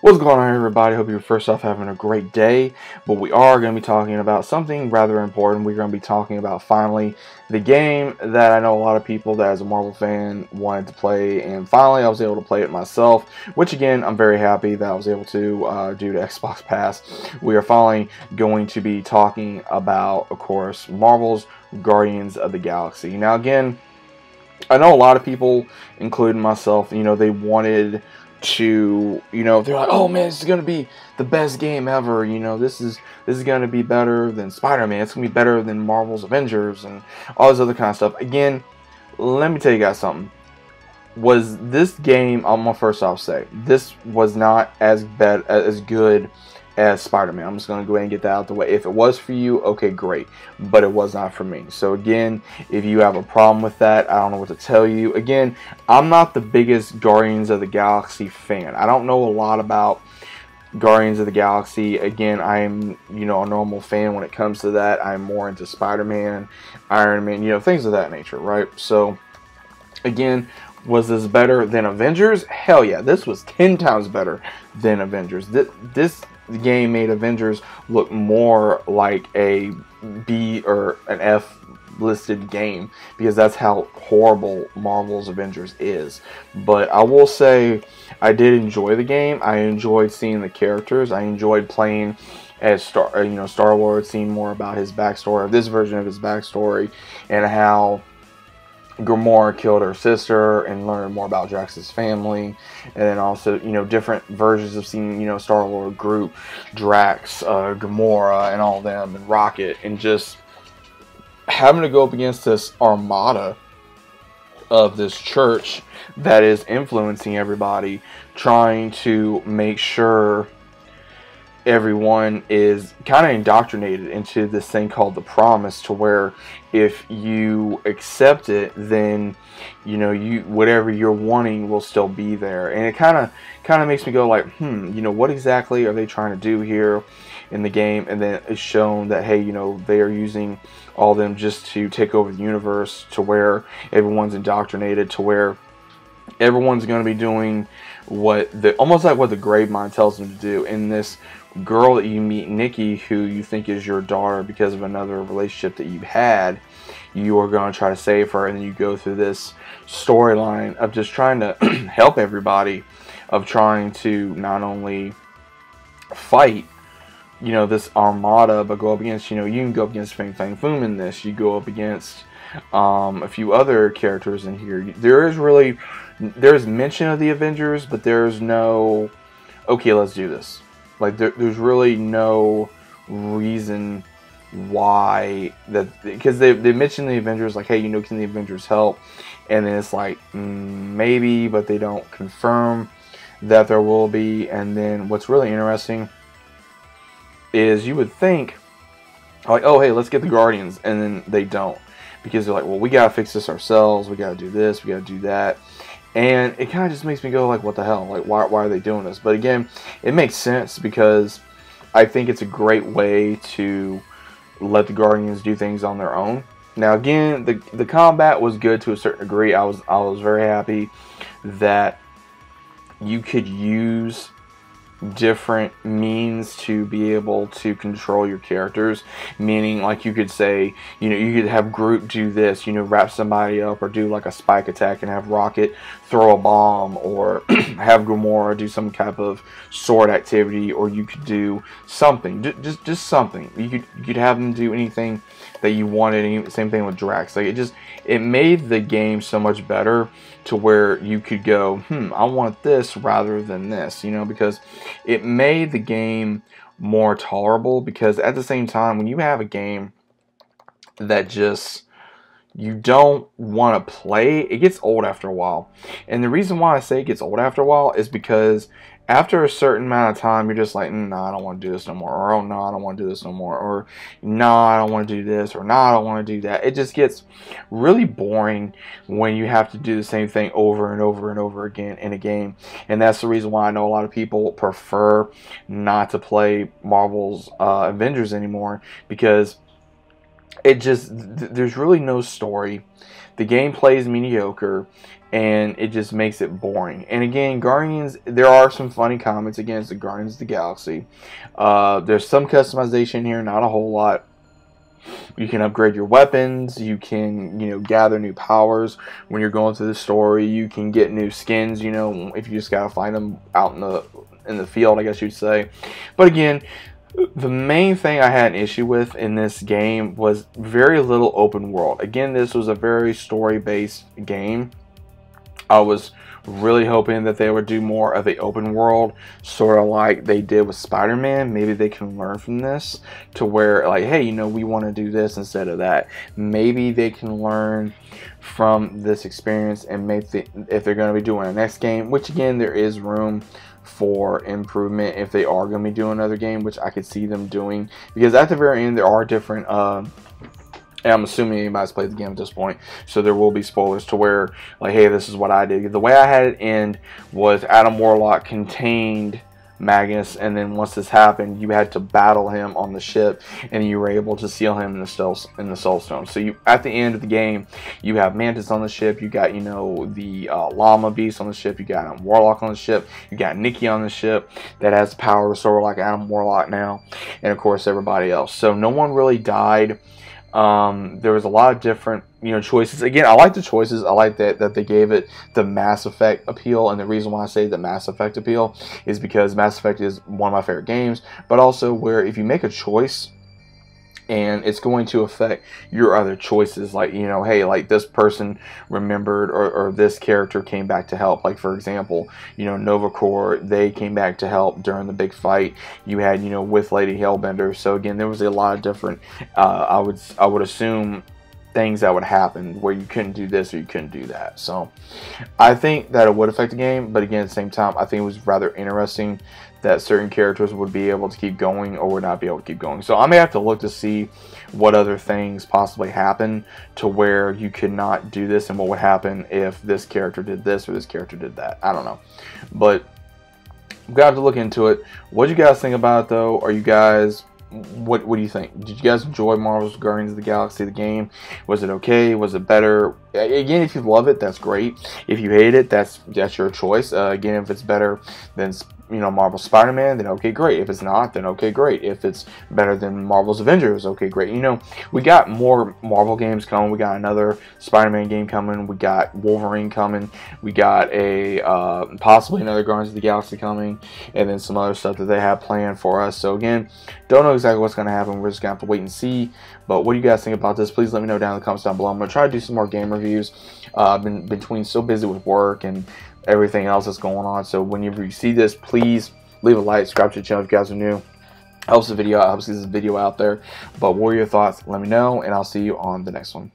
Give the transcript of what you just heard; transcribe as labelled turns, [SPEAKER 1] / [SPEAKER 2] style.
[SPEAKER 1] What's going on everybody? Hope you're first off having a great day. But we are going to be talking about something rather important. We're going to be talking about finally the game that I know a lot of people that as a Marvel fan wanted to play and finally I was able to play it myself. Which again, I'm very happy that I was able to uh, due to Xbox Pass. We are finally going to be talking about, of course, Marvel's Guardians of the Galaxy. Now again, I know a lot of people, including myself, you know, they wanted to you know they're like oh man this is gonna be the best game ever you know this is this is gonna be better than spider-man it's gonna be better than marvel's avengers and all this other kind of stuff. Again let me tell you guys something. Was this game i'm gonna first off say this was not as bad as good as Spider-Man. I'm just going to go ahead and get that out the way. If it was for you, okay, great. But it was not for me. So again, if you have a problem with that, I don't know what to tell you. Again, I'm not the biggest Guardians of the Galaxy fan. I don't know a lot about Guardians of the Galaxy. Again, I'm, you know, a normal fan when it comes to that. I'm more into Spider-Man, Iron Man, you know, things of that nature, right? So, again, was this better than Avengers? Hell yeah, this was 10 times better than Avengers. This, game made Avengers look more like a B or an F listed game because that's how horrible Marvel's Avengers is. But I will say I did enjoy the game. I enjoyed seeing the characters. I enjoyed playing as Star you know Star Lord, seeing more about his backstory, this version of his backstory, and how Gamora killed her sister and learned more about Drax's family, and then also you know different versions of seeing you know Star Lord, Groot, Drax, uh, Gamora, and all them, and Rocket, and just having to go up against this armada of this church that is influencing everybody, trying to make sure everyone is kind of indoctrinated into this thing called the promise to where if you accept it then you know you whatever you're wanting will still be there. And it kind of kind of makes me go like hmm you know what exactly are they trying to do here in the game? And then it's shown that hey you know they are using all them just to take over the universe to where everyone's indoctrinated to where everyone's going to be doing what the almost like what the Gravemind tells them to do in this girl that you meet, Nikki, who you think is your daughter because of another relationship that you've had, you are going to try to save her, and then you go through this storyline of just trying to help everybody, of trying to not only fight, you know, this armada, but go up against, you know, you can go up against Fin Fang Foom in this, you go up against um, a few other characters in here. There is really, there's mention of the Avengers, but there's no, okay, let's do this like there, there's really no reason why that because they, they mentioned the Avengers like hey you know can the Avengers help? And then it's like mm, maybe but they don't confirm that there will be. And then what's really interesting is you would think like oh hey let's get the Guardians and then they don't. Because they're like well we gotta fix this ourselves. We gotta do this. We gotta do that and it kind of just makes me go like what the hell? Like why, why are they doing this? But again it makes sense because i think it's a great way to let the guardians do things on their own. Now again the the combat was good to a certain degree. I was i was very happy that you could use different means to be able to control your characters. Meaning like you could say you know you could have Groot do this you know wrap somebody up or do like a spike attack and have rocket throw a bomb or have Gamora do some type of sword activity or you could do something. Just just something. You could you could have them do anything that you wanted same thing with Drax. Like it just it made the game so much better to where you could go, hmm, I want this rather than this, you know, because it made the game more tolerable because at the same time, when you have a game that just you don't want to play, it gets old after a while. And the reason why I say it gets old after a while is because after a certain amount of time, you're just like, no, nah, I don't want to do this no more. Or, oh, no, I don't want to do this no more. Or, no, nah, I don't want to do this. Or, no, nah, I don't want to do that. It just gets really boring when you have to do the same thing over and over and over again in a game. And that's the reason why I know a lot of people prefer not to play Marvel's uh, Avengers anymore because it just, th there's really no story. The gameplay is mediocre and it just makes it boring. And again, Guardians, there are some funny comments against the Guardians of the Galaxy. Uh, there's some customization here, not a whole lot. You can upgrade your weapons. You can, you know, gather new powers when you're going through the story. You can get new skins. You know, if you just gotta find them out in the in the field, I guess you'd say. But again, the main thing I had an issue with in this game was very little open world. Again, this was a very story based game. I was really hoping that they would do more of the open world, sort of like they did with Spider Man. Maybe they can learn from this to where, like, hey, you know, we want to do this instead of that. Maybe they can learn from this experience and make the, if they're going to be doing a next game, which again, there is room for improvement if they are going to be doing another game, which I could see them doing. Because at the very end, there are different. Uh, and I'm assuming anybody's played the game at this point, so there will be spoilers to where, like, hey, this is what I did. The way I had it end was Adam Warlock contained Magus, and then once this happened, you had to battle him on the ship, and you were able to seal him in the soul in the Soul Stone. So you, at the end of the game, you have Mantis on the ship, you got you know the uh, Llama Beast on the ship, you got Adam Warlock on the ship, you got Nikki on the ship that has power sort of like Adam Warlock now, and of course everybody else. So no one really died. Um, there was a lot of different, you know, choices. Again, I like the choices. I like that that they gave it the Mass Effect appeal, and the reason why I say the Mass Effect appeal is because Mass Effect is one of my favorite games. But also, where if you make a choice and it's going to affect your other choices like you know hey like this person remembered or, or this character came back to help. Like for example you know nova corps they came back to help during the big fight you had you know with lady hellbender. So again there was a lot of different uh, i would i would assume things that would happen where you couldn't do this or you couldn't do that. So i think that it would affect the game but again at the same time i think it was rather interesting that certain characters would be able to keep going or would not be able to keep going. So I may have to look to see what other things possibly happen to where you could not do this and what would happen if this character did this or this character did that. I don't know. But we got to look into it. What do you guys think about it though? Are you guys what what do you think? Did you guys enjoy Marvel's Guardians of the Galaxy the game? Was it okay? Was it better? Again, if you love it, that's great. If you hate it, that's that's your choice. Uh, again, if it's better than you know Marvel Spider-Man, then okay, great. If it's not, then okay, great. If it's better than Marvel's Avengers, okay, great. You know, we got more Marvel games coming. We got another Spider-Man game coming. We got Wolverine coming. We got a uh, possibly another Guardians of the Galaxy coming, and then some other stuff that they have planned for us. So again, don't know exactly what's going to happen. We're just going to have to wait and see. But what do you guys think about this? Please let me know down in the comments down below. I'm going to try to do some more game reviews. Uh, I've been between so busy with work and everything else that's going on. So whenever you see this, please leave a like, subscribe to the channel if you guys are new. Helps the video out, helps get this video out there. But what are your thoughts? Let me know, and I'll see you on the next one.